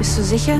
Bist du sicher?